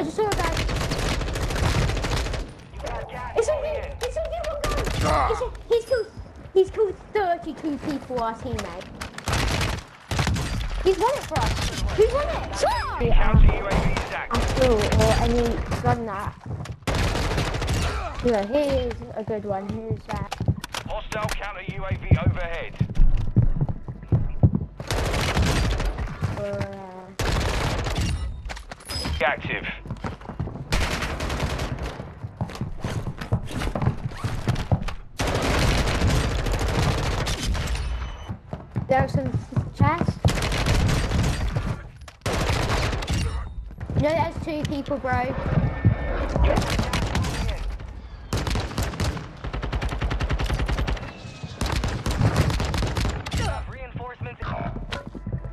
I just saw a guy. You got It's on moving you! in. It's on you, one guy! He's, he's killed. He's killed 32 people, our teammate. He's won it for us. Who's won it? Sorry! Counter I active. feel or any gun that. Yeah, here's a good one. Here's that. Hostile counter UAV overhead. Uh, Active. There's some chests. No, there's two people, bro. Reinforcements.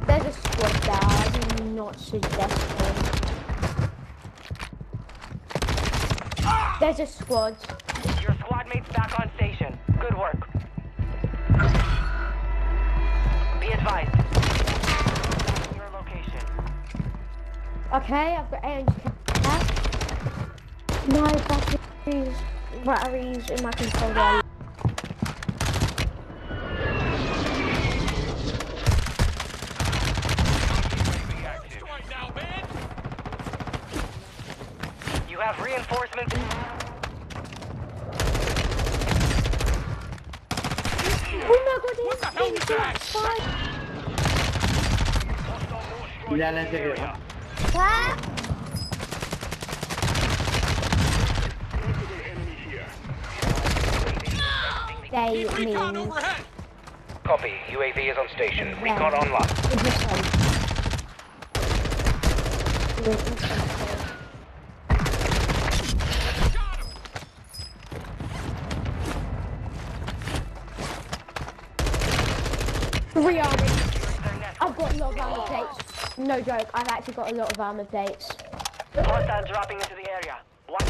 There's a squad there. I do not suggest There's a squad. Your squad mates back on station. Good work. Be advised. Your location. Okay, I've got aims No batteries, batteries in my controller. You have reinforcements. Oh my god, he's into that side. Hostile more destroyed Mira in la the secreta. area. Ah! They mean Copy. UAV is on station. Recon online. in this one. Three armor. I've got a lot of armor plates. No joke, I've actually got a lot of armor plates. Hostile dropping into the area. One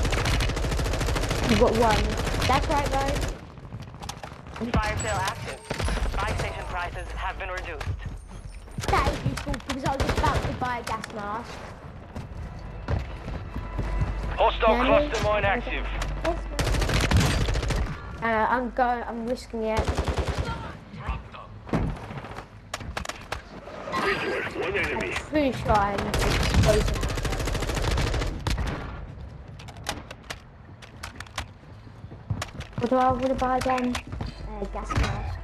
You've got one. That's right, guys. fire sale active. Buy station prices have been reduced. That is useful because I was just about to buy a gas mask. Hostile cluster mine active. Uh, I'm going. I'm risking it. One enemy. Pretty sure I'm. What do I want to buy again? Uh, gas mask.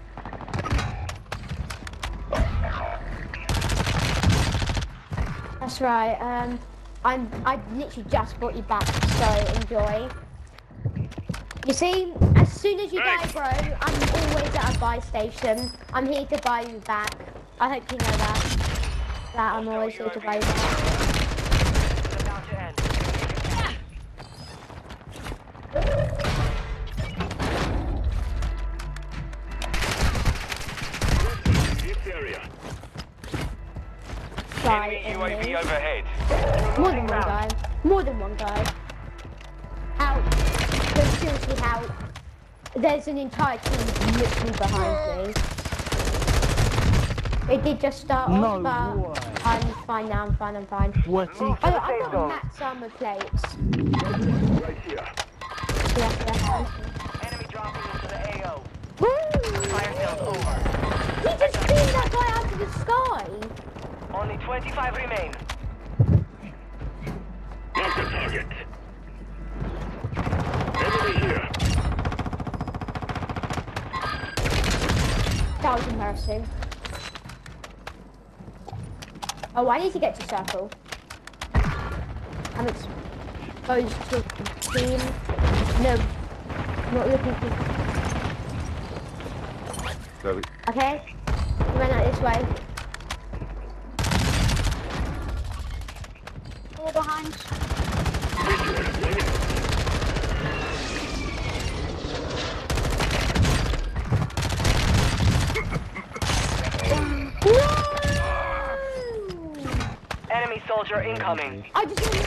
That's right. Um, I'm. I literally just brought you back, so enjoy. You see, as soon as you die, bro, I'm always at a buy station. I'm here to buy you back. I hope you know that. That I'm always here to buy you back. It's about to end. This area. Right, Enemy enemy. UAV overhead. More than one guy. More than one guy. Out. Seriously, out. There's an entire team literally behind me. It did just start No off, but way. I'm fine now. I'm fine. I'm fine. What he Oh, I've got max armor plates. Right here. Yeah, yeah. Enemy dropping into the AO. Woo! Fire over. He just threw that guy out of the sky. Only 25 remain. Mark the target. Enemy here. That was embarrassing. Oh, I need to get to circle. I'm exposed to a team. No, not looking for. Okay, we went out this way. All behind. No! Enemy soldier incoming. I just want to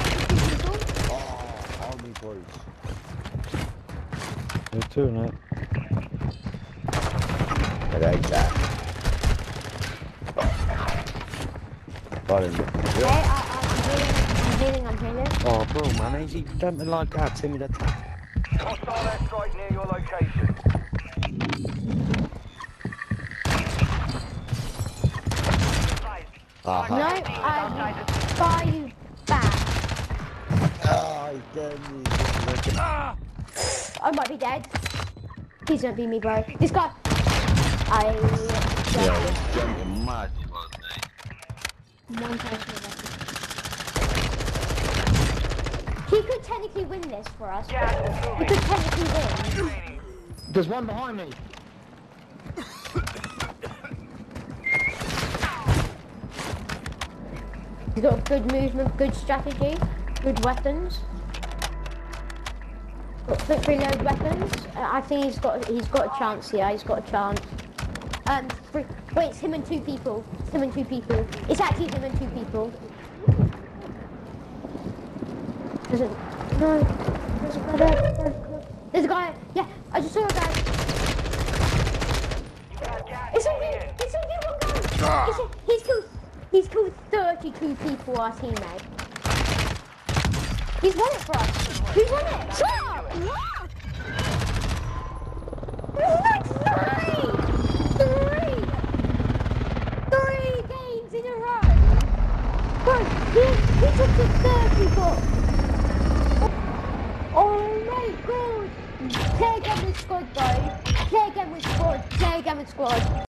people. Oh, all me boys. Me too, mate. I like that. Got him. Okay, I, I'm doing healing, I'm healing. Oh, bro, man, easy jumping like that, timid attack. Hostile airstrike near your location. Ah, No, I buy you back. Oh, he's dead. He's I might be dead. Please don't be me, bro. This guy. I. Yeah, he's jumping mad. One person left. He could technically win this for us. Gas is He could technically win. There's one behind me. He's got good movement, good strategy, good weapons. Got quick reload weapons. Uh, I think he's got he's got a chance here. He's got a chance. Um, wait, it's him and two people. It's him and two people. It's actually him and two people. There's a no. There's a guy there. There's a guy. Yeah, I just saw a guy. You got gas It's only, in. it's only one guy. It's he's he's killed 32 people, our teammate. He's won it for us. He's won it. Shut up. What? Three! Three! Three games in a row. Bro, he, he took the 30 got. Oh my god. Play again with squad, bro. Play again with squad. Play again with squad.